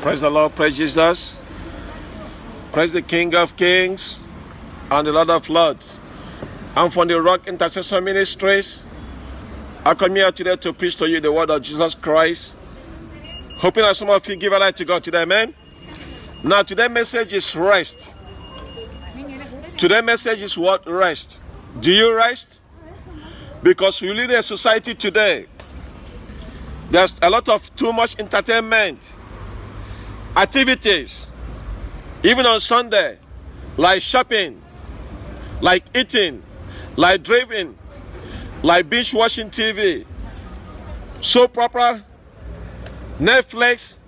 Praise the Lord, praise Jesus. Praise the King of Kings and the Lord of Lords. I'm from the Rock Intercessor Ministries. I come here today to preach to you the word of Jesus Christ. Hoping that some of you give a light to God today, amen. Now, today's message is rest. Today's message is what? Rest. Do you rest? Because we live in a society today. There's a lot of too much entertainment, activities, even on Sunday, like shopping, like eating, like driving, like binge watching TV, soap opera, Netflix,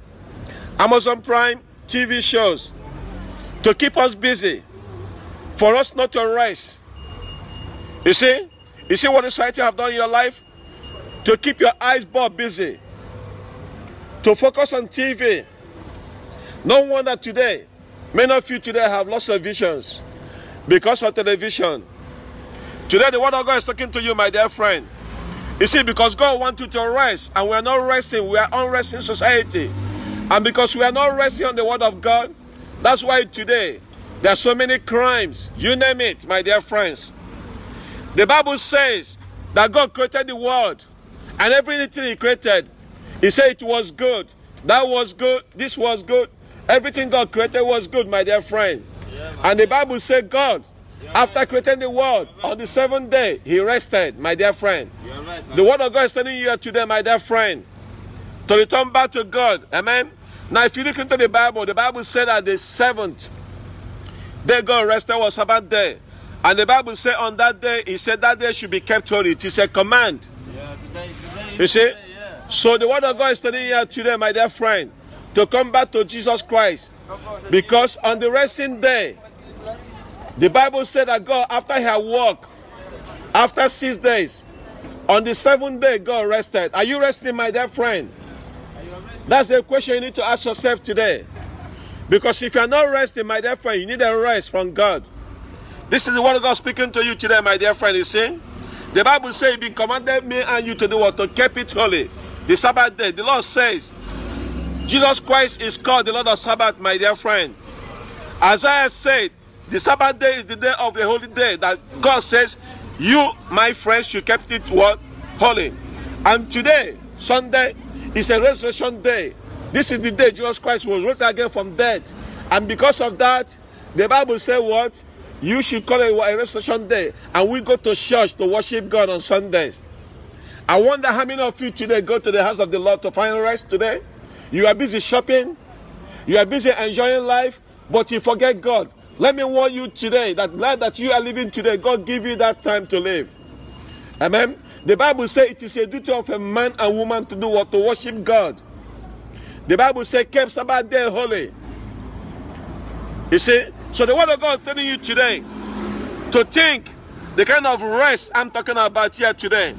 Amazon Prime, TV shows to keep us busy, for us not to rest. You see? You see what society have done in your life? To keep your eyes bulb busy. To focus on TV. No wonder today, many of you today have lost your visions because of television. Today, the word of God is talking to you, my dear friend. You see, because God wants you to rest, and we are not resting, we are unresting society. And because we are not resting on the word of God, that's why today there are so many crimes. You name it, my dear friends. The Bible says that God created the world and everything He created, He said it was good. That was good. This was good. Everything God created was good, my dear friend. Yeah, and the Bible said God, yeah, after creating the world, on the seventh day, He rested, my dear friend. Right, the word of God is telling you today, my dear friend, to return back to God. Amen. Now, if you look into the Bible, the Bible said that the seventh day God rested was Sabbath day. And the Bible said on that day, he said that day should be kept holy. It is a command. Yeah, today, today, you see? Today, yeah. So the word of God is telling you today, my dear friend, to come back to Jesus Christ. Because on the resting day, the Bible said that God, after he had walked, after six days, on the seventh day, God rested. Are you resting, my dear friend? That's a question you need to ask yourself today. Because if you are not resting, my dear friend, you need a rest from God. This is the word of God speaking to you today, my dear friend. You see? The Bible says, He commanded me and you to do what? To keep it holy. The Sabbath day. The Lord says, Jesus Christ is called the Lord of Sabbath, my dear friend. Isaiah said, the Sabbath day is the day of the holy day that God says, you, my friends, you kept it what? Holy. And today, Sunday, is a resurrection day. This is the day Jesus Christ was raised again from death. And because of that, the Bible says what? You should call it a restoration day. And we go to church to worship God on Sundays. I wonder how many of you today go to the house of the Lord to find rest today? You are busy shopping. You are busy enjoying life, but you forget God. Let me warn you today that life that you are living today, God give you that time to live. Amen. The Bible says it is a duty of a man and woman to do what? To worship God. The Bible says, keep Sabbath day holy. You see, so the word of God telling you today to think the kind of rest I'm talking about here today.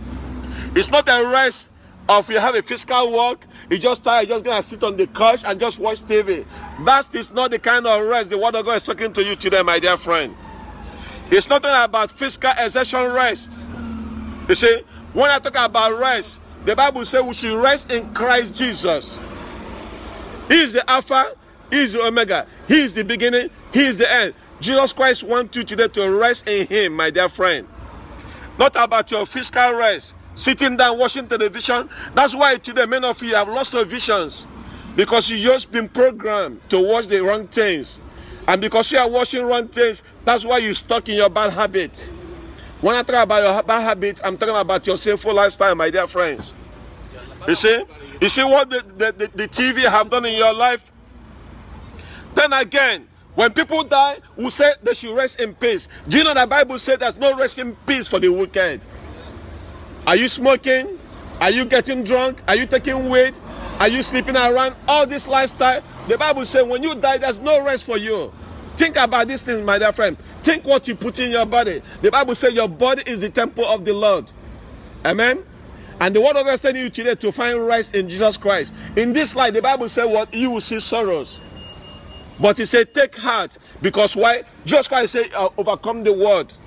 It's not a rest of you have a physical work, you just tired, just gonna sit on the couch and just watch TV. That is not the kind of rest the word of God is talking to you today, my dear friend. It's not about physical exertion rest. You see, when I talk about rest, the Bible says we should rest in Christ Jesus. He is the Alpha, He is the Omega, He is the beginning, he is the end. Jesus Christ wants you today to rest in Him, my dear friend. Not about your physical rest, sitting down watching television. That's why today many of you have lost your visions because you just been programmed to watch the wrong things. And because you are watching wrong things, that's why you're stuck in your bad habit. When I talk about your bad habit, I'm talking about your sinful lifestyle, my dear friends. You see? You see what the, the, the, TV have done in your life? Then again, when people die, we say they should rest in peace. Do you know the Bible says there's no rest in peace for the wicked? Are you smoking? Are you getting drunk? Are you taking weight? Are you sleeping around? All this lifestyle. The Bible says when you die, there's no rest for you. Think about these things, my dear friend. Think what you put in your body. The Bible says your body is the temple of the Lord. Amen. And the word of God is telling you today to find rest in Jesus Christ. In this life, the Bible says what? You will see sorrows. But he said, take heart. Because why? Jesus Christ said, uh, overcome the world.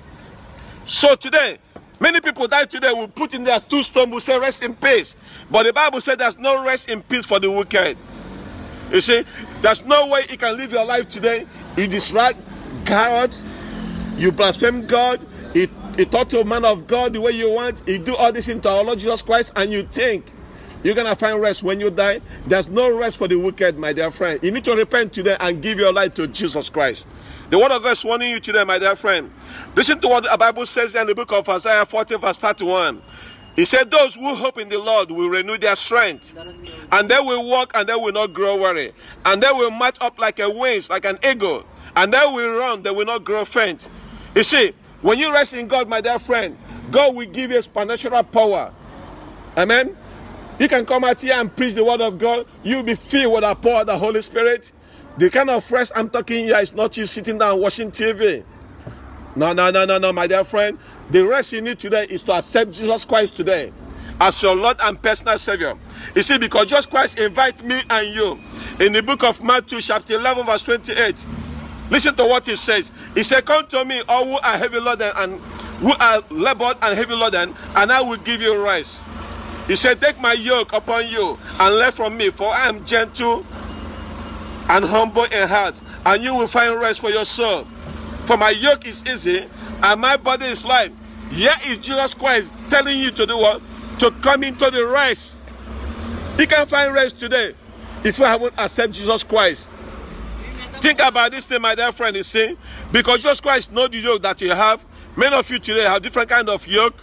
So today, many people die today will put in their two stones, will say, rest in peace. But the Bible said there's no rest in peace for the wicked. You see, there's no way you can live your life today. You distract God, you blaspheme God, you, you talk to a man of God the way you want, you do all this into our Lord Jesus Christ, and you think you're gonna find rest when you die. There's no rest for the wicked, my dear friend. You need to repent today and give your life to Jesus Christ. The word of God is warning you today, my dear friend. Listen to what the Bible says in the book of Isaiah 40, verse 31. He said, Those who hope in the Lord will renew their strength, and they will walk and they will not grow weary, and they will march up like a wings, like an eagle, and they will run, they will not grow faint. You see, when you rest in God, my dear friend, God will give you supernatural power. Amen. You can come out here and preach the word of God. You'll be filled with the power of the Holy Spirit. The kind of rest I'm talking here is not you sitting down watching TV. No, no, no, no, no, my dear friend. The rest you need today is to accept Jesus Christ today as your Lord and personal Savior. You see, because Jesus Christ invite me and you in the book of Matthew, chapter 11, verse 28. Listen to what he says. He said, Come to me, all who are heavy laden and who are labored and heavy laden, and I will give you rest. He said, Take my yoke upon you and learn from me, for I am gentle and humble in heart, and you will find rest for your soul. For my yoke is easy and my body is light. Here is Jesus Christ telling you to do what? To come into the rest. You can find rest today if you haven't accepted Jesus Christ. Think about this thing, my dear friend. You see, because Jesus Christ knows the yoke that you have. Many of you today have different kind of yoke.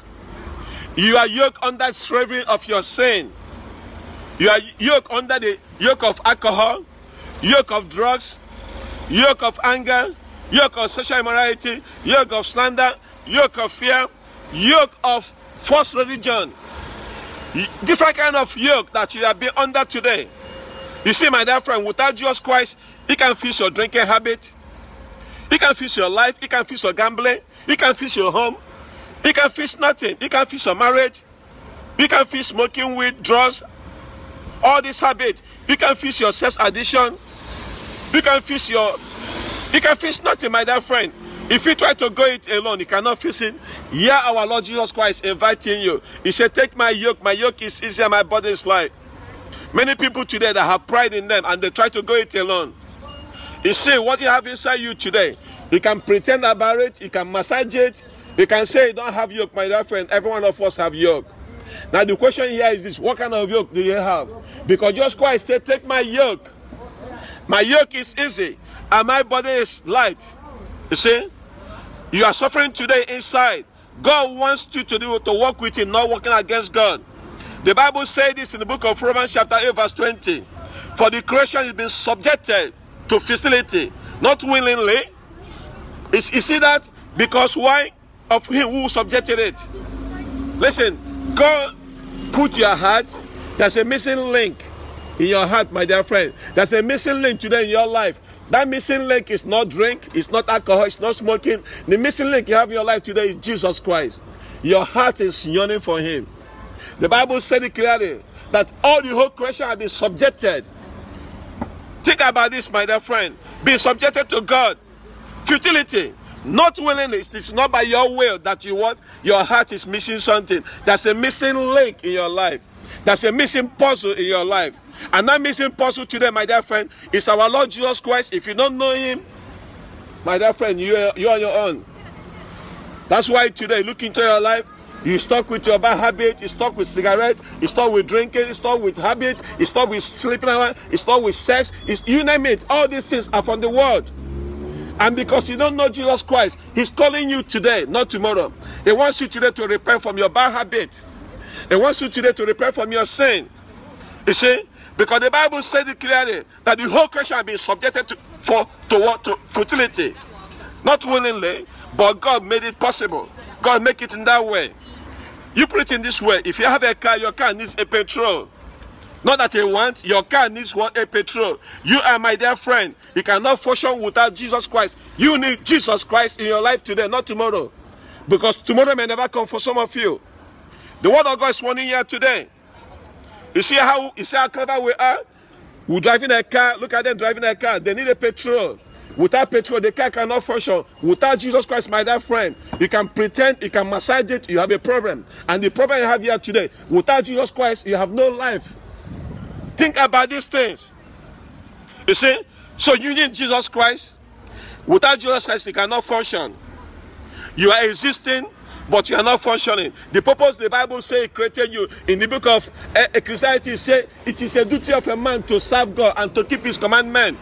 You are yoke under the slavery of your sin. You are yoke under the yoke of alcohol, yoke of drugs, yoke of anger, yoke of sexual immorality, yoke of slander, yoke of fear, yoke of false religion. Different kind of yoke that you have been under today. You see, my dear friend, without Jesus Christ, he can fix your drinking habit. He can fix your life. He can fix your gambling. He can fix your home. He can fix nothing. He can fix your marriage. He can fix smoking weed, drugs, all these habits. He can fix your sex addiction. He can fix your he can fix nothing, my dear friend. If you try to go it alone, you cannot fix it. Here, our Lord Jesus Christ inviting you. He said, Take my yoke. My yoke is easier, my body is light. Many people today that have pride in them and they try to go it alone. You see, what you have inside you today, you can pretend about it, you can massage it, you can say you don't have yoke, my dear friend. Every one of us have yoke. Now the question here is this: What kind of yoke do you have? Because Jesus Christ said, "Take my yoke. My yoke is easy, and my body is light. You see, you are suffering today inside. God wants you to do to work with Him, not working against God. The Bible says this in the book of Romans, chapter 8, verse 20. For the creation has been subjected to facility, not willingly. you see that? Because why? Of him who subjected it. Listen, God put your heart, there's a missing link in your heart, my dear friend. There's a missing link today in your life. That missing link is not drink, it's not alcohol, it's not smoking. The missing link you have in your life today is Jesus Christ. Your heart is yearning for Him. The Bible said it clearly that all the whole creation have been subjected. Think about this, my dear friend. Being subjected to God. Futility. Not willingness. It's not by your will that you want. Your heart is missing something. There's a missing link in your life. There's a missing puzzle in your life. And that missing puzzle today, my dear friend, is our Lord Jesus Christ. If you don't know him, my dear friend, you are, you are on your own. That's why today, look into your life. You stuck with your bad habit. You stuck with cigarette. You stuck with drinking. You stuck with habit. You stuck with sleeping around. You stuck with sex. You name it. All these things are from the world. And because you don't know Jesus Christ, He's calling you today, not tomorrow. He wants you today to repent from your bad habit. He wants you today to repent from your sin. You see, because the Bible said it clearly that the whole creation has been subjected to for to what to fertility. Not willingly, but God made it possible. God make it in that way. You put it in this way. If you have a car, your car needs a petrol. Not that you want, your car needs what a petrol. You are my dear friend. You cannot function without Jesus Christ. You need Jesus Christ in your life today, not tomorrow. Because tomorrow may never come for some of you. The word of God is warning here today. You see how you see how clever we are? We're driving a car. Look at them driving a car. They need a petrol. Without petrol, the car cannot function. Without Jesus Christ, my dear friend, you can pretend, you can massage it, you have a problem. And the problem you have here today, without Jesus Christ, you have no life. Think about these things. You see? So you need Jesus Christ. Without Jesus Christ, you cannot function. You are existing, but you are not functioning. The purpose the Bible says created you in the book of uh, Christianity say it is a duty of a man to serve God and to keep his commandment,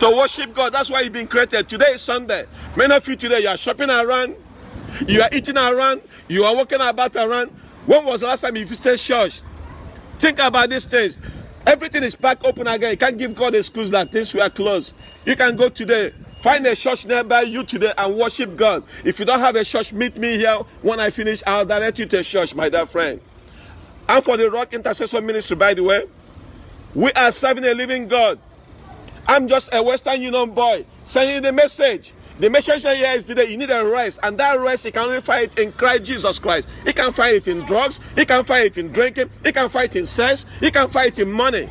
to worship God. That's why you've been created. Today is Sunday. Many of you today you are shopping around, you are eating around, you are walking about around. When was the last time you visited church? Think about these things. Everything is back open again. You can't give God excuse that things were closed. You can go today. Find a church nearby you today and worship God. If you don't have a church, meet me here. When I finish, I'll direct you to a church, my dear friend. And for the Rock Intercessor Ministry, by the way, we are serving a living God. I'm just a Western Union boy sending the message. The message here is today you need a rest, and that rest you can only find it in Christ Jesus Christ. You can find it in drugs, you can find it in drinking, you can find it in sex, you can find it in money.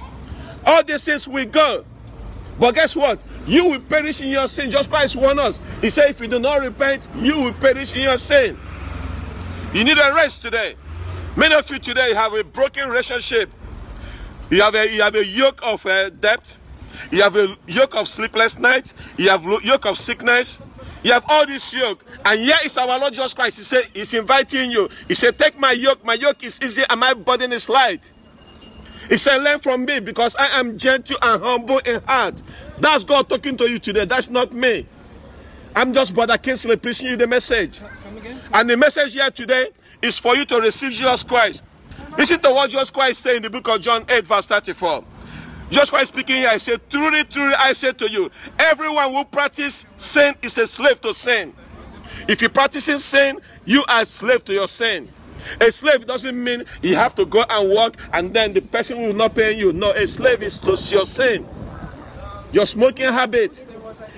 All these things we go. But guess what? You will perish in your sin. Jesus Christ warned us. He said, if you do not repent, you will perish in your sin. You need a rest today. Many of you today have a broken relationship. You have a, you have a yoke of uh, debt. You have a yoke of sleepless nights. You have yoke of sickness. You have all this yoke. And here is our Lord Jesus Christ. He said, He's inviting you. He said, Take my yoke. My yoke is easy and my burden is light. He said, Learn from me because I am gentle and humble in heart. That's God talking to you today. That's not me. I'm just Brother Kingsley preaching you the message. And the message here today is for you to receive Jesus Christ. Listen to what Jesus Christ said in the book of John 8, verse 34. Jesus Christ speaking here, I said, Truly, truly, I say to you, everyone who practices sin is a slave to sin. If you practice sin, you are a slave to your sin. A slave doesn't mean you have to go and work and then the person will not pay you. No, a slave is to your sin. Your smoking habit,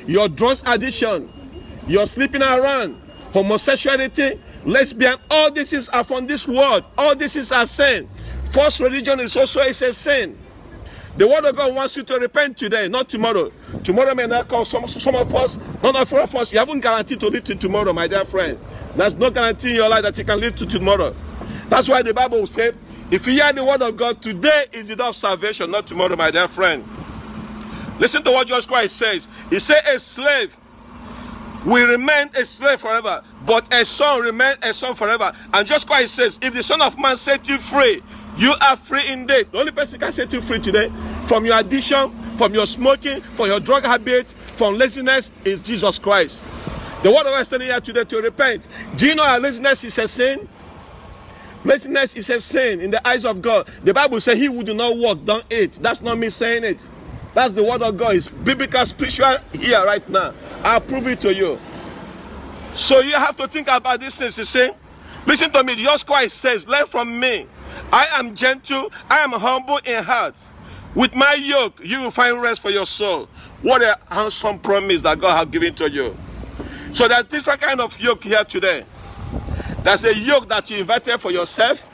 your drugs addiction, your sleeping around, homosexuality, lesbian, all this is from this world. All this is a sin. False religion is also a sin. The word of God wants you to repent today, not tomorrow. Tomorrow may not come. Some, some of us, none of us, you haven't guaranteed to live to tomorrow, my dear friend. There's no guarantee in your life that you can live to tomorrow. That's why the Bible will say, if you hear the word of God, today is the day of salvation, not tomorrow, my dear friend. Listen to what Jesus Christ says. He said, a slave will remain a slave forever, but a son remain a son forever. And Jesus Christ says, if the Son of Man set you free, you are free indeed. The only person can set you free today from your addiction, from your smoking, from your drug habit, from laziness is Jesus Christ. The word of God is standing here today to repent. Do you know that laziness is a sin? Laziness is a sin in the eyes of God. The Bible says, He who do not work, don't eat. That's not me saying it. That's the word of God. It's biblical, spiritual here right now. I'll prove it to you. So you have to think about these things. You see, listen to me. Jesus Christ says, Learn from me. I am gentle, I am humble in heart. With my yoke, you will find rest for your soul. What a handsome promise that God has given to you. So there's different kind of yoke here today. There's a yoke that you invited for yourself,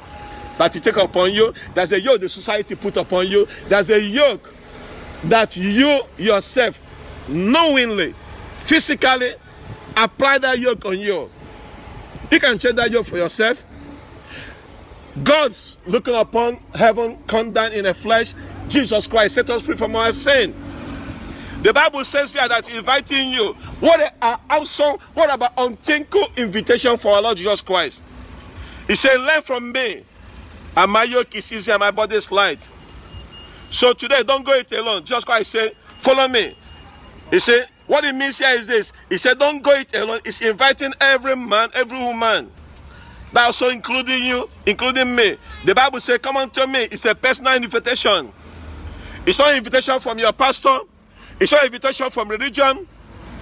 that you take upon you. There's a yoke the society put upon you. There's a yoke that you yourself knowingly, physically apply that yoke on you. You can check that yoke for yourself. God's looking upon heaven come down in the flesh. Jesus Christ set us free from our sin. The Bible says here that inviting you. What an awesome, what about unthinkable invitation for our Lord Jesus Christ? He said, Learn from me, and my yoke is easy and my body is light. So today, don't go it alone. Jesus Christ said, Follow me. He said, What it means here is this. He said, Don't go it alone. It's inviting every man, every woman but also including you, including me. The Bible says, Come unto me. It's a personal invitation. It's not invitation from your pastor. It's not invitation from religion.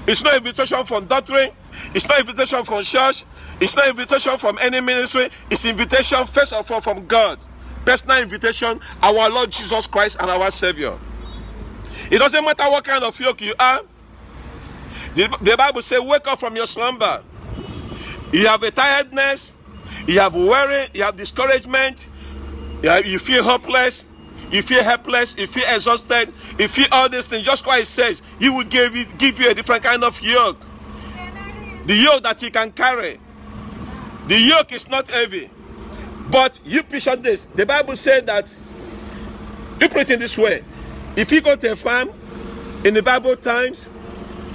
It's not invitation from doctrine. It's not invitation from church. It's not invitation from any ministry. It's invitation, first of all, from God. Personal invitation, our Lord Jesus Christ and our Savior. It doesn't matter what kind of yoke you are. The, Bible says, Wake up from your slumber. You have a tiredness, you have worry, you have discouragement, you, you feel hopeless, you feel helpless, you feel exhausted, you feel all these things. Just what it says, He will give you, give you a different kind of yoke. The yoke that you can carry. The yoke is not heavy. But you picture this. The Bible said that, you put it in this way. If you go to a farm In the Bible times,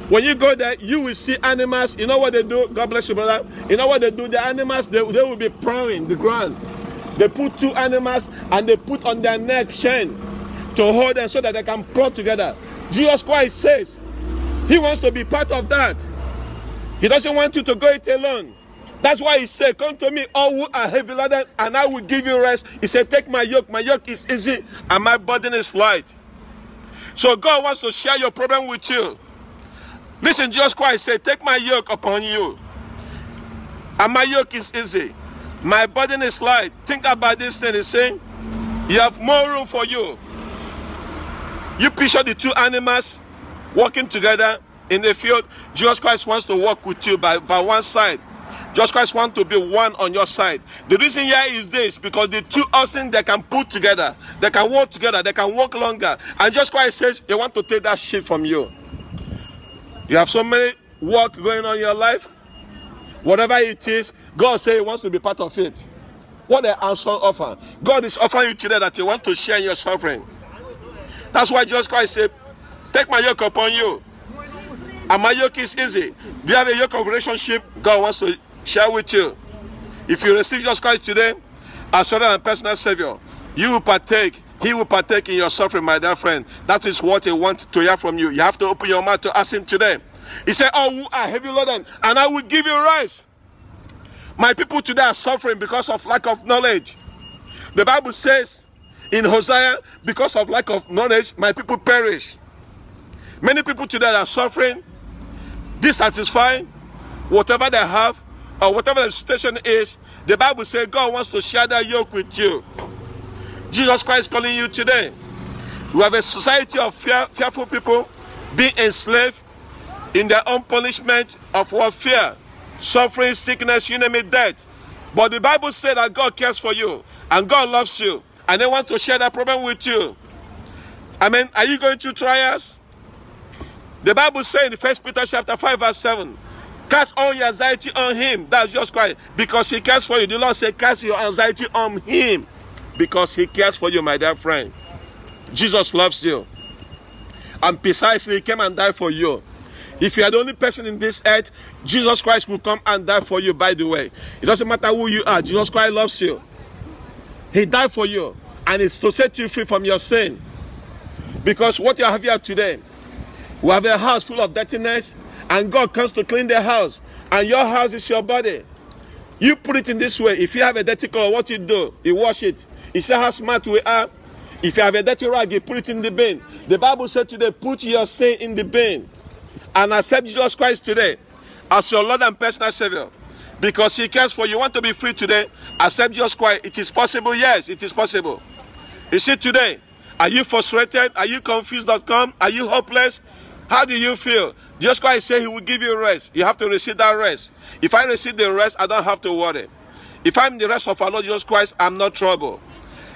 when you go there, you will see animals. You know what they do? God bless you, brother. You know what they do? The animals, they, they will be plowing the ground. They put two animals and they put on their neck chain to hold them so that they can plow together. Jesus Christ says he wants to be part of that. He doesn't want you to go it alone. That's why he said, Come to me, all who are heavy laden, and I will give you rest. He said, Take my yoke. My yoke is easy, and my burden is light. So God wants to share your problem with you. Listen, Jesus Christ said, Take my yoke upon you. And my yoke is easy. My burden is light. Think about this thing. He's saying, You have more room for you. You picture the two animals walking together in the field. Jesus Christ wants to walk with you by, by one side. Jesus Christ wants to be one on your side. The reason here is this because the two oxen they can put together, they can walk together, they can walk longer. And Jesus Christ says, He want to take that shit from you. You have so many work going on in your life. Whatever it is, God says He wants to be part of it. What an answer offer. God is offering you today that He wants to share your suffering. That's why Jesus Christ said, Take my yoke upon you. And my yoke is easy. Do you have a yoke of relationship? God wants to share with you. If you receive Jesus Christ today as your and personal Savior, you will partake. He will partake in your suffering, my dear friend. That is what He wants to hear from you. You have to open your mouth to ask Him today. He said, Oh, who are heavy laden, and I will give you rest. My people today are suffering because of lack of knowledge. The Bible says in Hosea, because of lack of knowledge, my people perish. Many people today are suffering, dissatisfied, whatever they have, or whatever the situation is. The Bible says God wants to share that yoke with you. Jesus Christ calling you today. We have a society of fear, fearful people being enslaved in their own punishment of what fear, suffering, sickness, you name it, death. But the Bible said that God cares for you and God loves you and they want to share that problem with you. I mean, are you going through trials? The Bible says in First Peter chapter 5, verse 7, cast all your anxiety on him. That's Jesus Christ. Because he cares for you. The Lord said, cast your anxiety on him. Because he cares for you, my dear friend. Jesus loves you. And precisely he came and died for you. If you are the only person in this earth, Jesus Christ will come and die for you, by the way. It doesn't matter who you are, Jesus Christ loves you. He died for you, and it's to set you free from your sin. Because what you have here today, we have a house full of dirtiness, and God comes to clean the house, and your house is your body. You put it in this way. If you have a dirty color, what you do? You wash it. You see how smart we are? If you have a dirty rag, you put it in the bin. The Bible said today, put your sin in the bin and accept Jesus Christ today as your Lord and personal Savior because He cares for you. want to be free today? Accept Jesus Christ. It is possible. Yes, it is possible. You see, today, are you frustrated? Are you confused.com? Are you hopeless? How do you feel? Jesus Christ said He will give you rest. You have to receive that rest. If I receive the rest, I don't have to worry. If I'm the rest of our Lord Jesus Christ, I'm not trouble.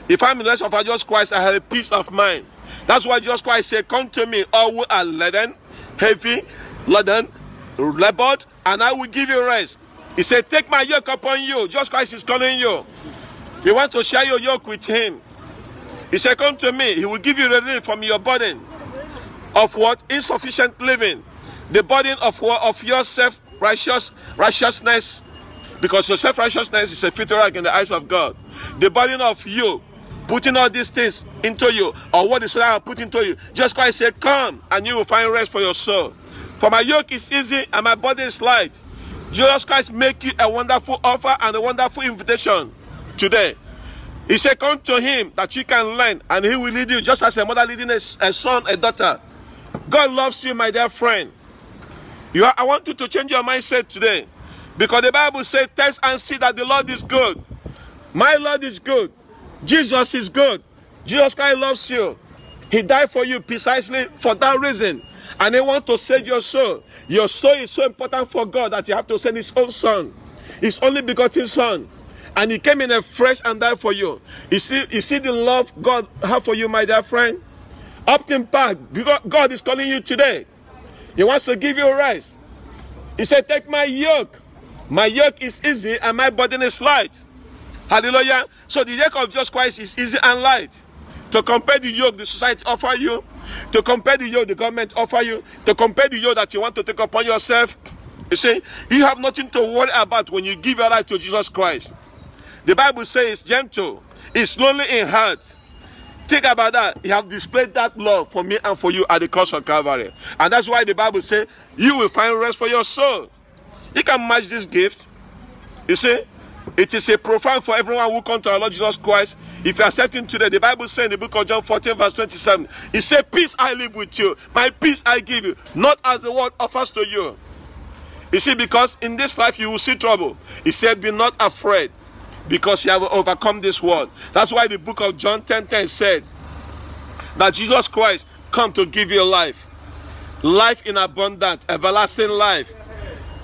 If I'm in the rest of Jesus Christ, I have a peace of mind. That's why Jesus Christ said, Come to me, all who are laden, heavy, laden, labored, and I will give you rest. He said, Take my yoke upon you. Jesus Christ is calling you. He wants to share your yoke with him. He said, Come to me. He will give you relief from your burden of what? Insufficient living. The burden of what? Of your self righteous righteousness. Because your self righteousness is a filter in the eyes of God. The burden of you putting all these things into you, or what is I put into you. Jesus Christ said, Come and you will find rest for your soul. For my yoke is easy and my body is light. Jesus Christ make you a wonderful offer and a wonderful invitation today. He said, Come to him that you can learn, and he will lead you just as a mother leading a, a son, a daughter. God loves you, my dear friend. You are, I want you to change your mindset today. Because the Bible says, Test and see that the Lord is good. My Lord is good. Jesus is good. Jesus Christ loves you. He died for you precisely for that reason. And He wants to save your soul. Your soul is so important for God that you have to send His own Son, His only begotten Son. And He came in a fresh and died for you. You see, you see the love God have for you, my dear friend? Upton Park, God is calling you today. He wants to give you a rest. He said, Take my yoke. My yoke is easy and my burden is light. Hallelujah. So the yoke of Jesus Christ is easy and light. To compare the yoke the society offer you, to compare the yoke the government offer you, to compare the yoke that you want to take upon yourself. You see, you have nothing to worry about when you give your life to Jesus Christ. The Bible says, gentle, is lonely in heart. Think about that. He have displayed that love for me and for you at the cross of Calvary. And that's why the Bible says, you will find rest for your soul. You can match this gift. You see, it is a profound for everyone who come to our Lord Jesus Christ. If you accept him today, the Bible says in the book of John 14, verse 27, He said, Peace I live with you, my peace I give you, not as the world offers to you. You see, because in this life you will see trouble. He said, Be not afraid because you have overcome this world. That's why the book of John 10 10 said that Jesus Christ come to give you life. Life in abundance, everlasting life.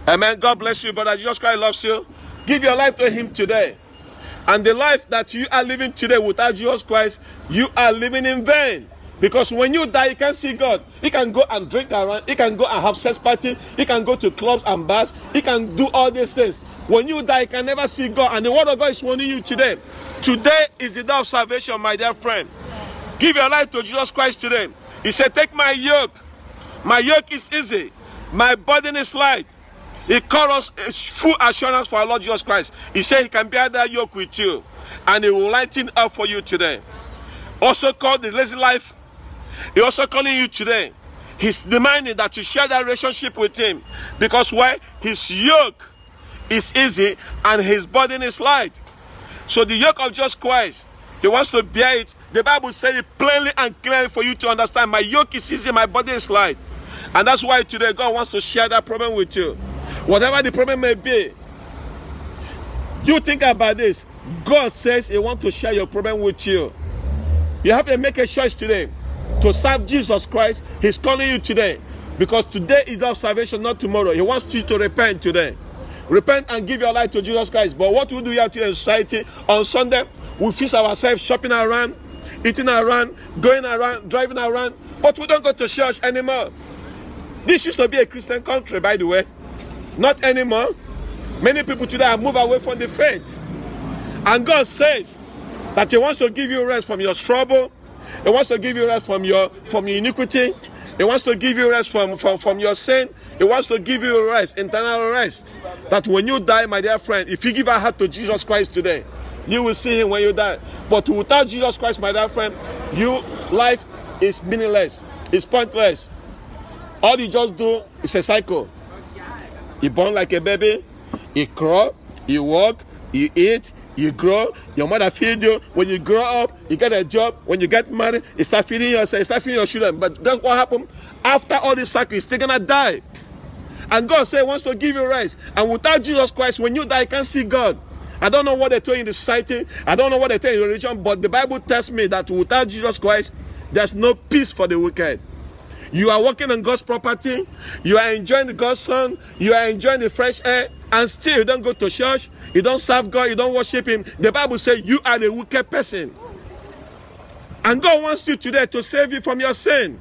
Amen. God bless you, brother. Jesus Christ loves you. Give your life to him today. And the life that you are living today without Jesus Christ, you are living in vain. Because when you die, you can't see God. You can go and drink around. You can go and have sex party. You can go to clubs and bars. You can do all these things. When you die, you can never see God. And the word of God is warning you today. Today is the day of salvation, my dear friend. Give your life to Jesus Christ today. He said, Take my yoke. My yoke is easy. My burden is light. He called us full assurance for our Lord Jesus Christ. He said he can bear that yoke with you. And he will lighten up for you today. Also called the lazy life. He also calling you today. He's demanding that you share that relationship with him. Because why? His yoke is easy and his burden is light. So the yoke of Jesus Christ, he wants to bear it. The Bible said it plainly and clearly for you to understand. My yoke is easy, my burden is light. And that's why today God wants to share that problem with you. Whatever the problem may be, you think about this. God says He wants to share your problem with you. You have to make a choice today to serve Jesus Christ. He's calling you today because today is our salvation, not tomorrow. He wants you to repent today. Repent and give your life to Jesus Christ. But what we do here today in society on Sunday, we fix ourselves shopping around, eating around, going around, driving around, but we don't go to church anymore. This used to be a Christian country, by the way. Not anymore. Many people today have moved away from the faith. And God says that He wants to give you rest from your trouble. He wants to give you rest from your from your iniquity. He wants to give you rest from, from, from your sin. He wants to give you rest, internal rest. That when you die, my dear friend, if you give a heart to Jesus Christ today, you will see him when you die. But without Jesus Christ, my dear friend, you life is meaningless. It's pointless. All you just do is a cycle. You born like a baby, you crawl, you walk, you eat, you grow, your mother feed you. When you grow up, you get a job. When you get married, you start feeding yourself, you start feeding your children. But that's what happened. After all this cycle, you're gonna die. And God said wants to give you rest. And without Jesus Christ, when you die, you can't see God. I don't know what they tell you in the society. I don't know what they tell you in religion, but the Bible tells me that without Jesus Christ, there's no peace for the wicked. You are working on God's property. You are enjoying God's sun. You are enjoying the fresh air. And still you don't go to church. You don't serve God. You don't worship Him. The Bible says you are a wicked person. And God wants you today to save you from your sin.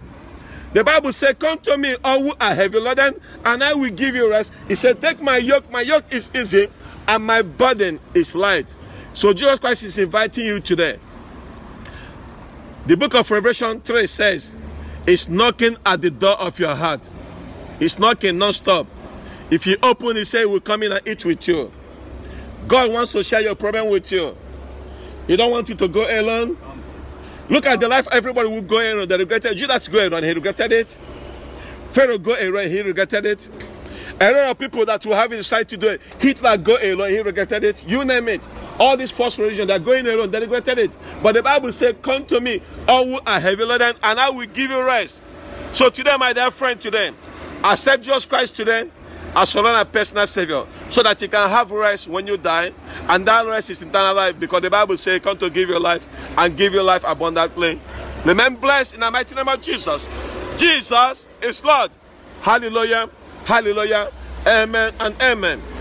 The Bible says, Come to me, all who are heavy laden, and I will give you rest. He said, Take my yoke. My yoke is easy, and my burden is light. So Jesus Christ is inviting you today. The book of Revelation 3 says, is knocking at the door of your heart. It's knocking non-stop. If you open, he say we'll come in and eat with you. God wants to share your problem with you. He don't want you to go alone. Look at the life everybody will go alone. They regretted. Judas go alone. He regretted it. Pharaoh go alone. He regretted it. A lot of people that will have decided to do it. Hitler go alone. He regretted it. You name it. All these false religions, they're going alone. They regretted it. But the Bible said, Come to me, all who are heavy laden, and I will give you rest. So today, my dear friend, today, accept Jesus Christ today as your Lord personal Savior, so that you can have rest when you die, and that rest is eternal life, because the Bible says, "Come to give your life and give your life abundantly." Remain blessed in the mighty name of Jesus. Jesus is Lord. Hallelujah. Hallelujah. Amen and amen.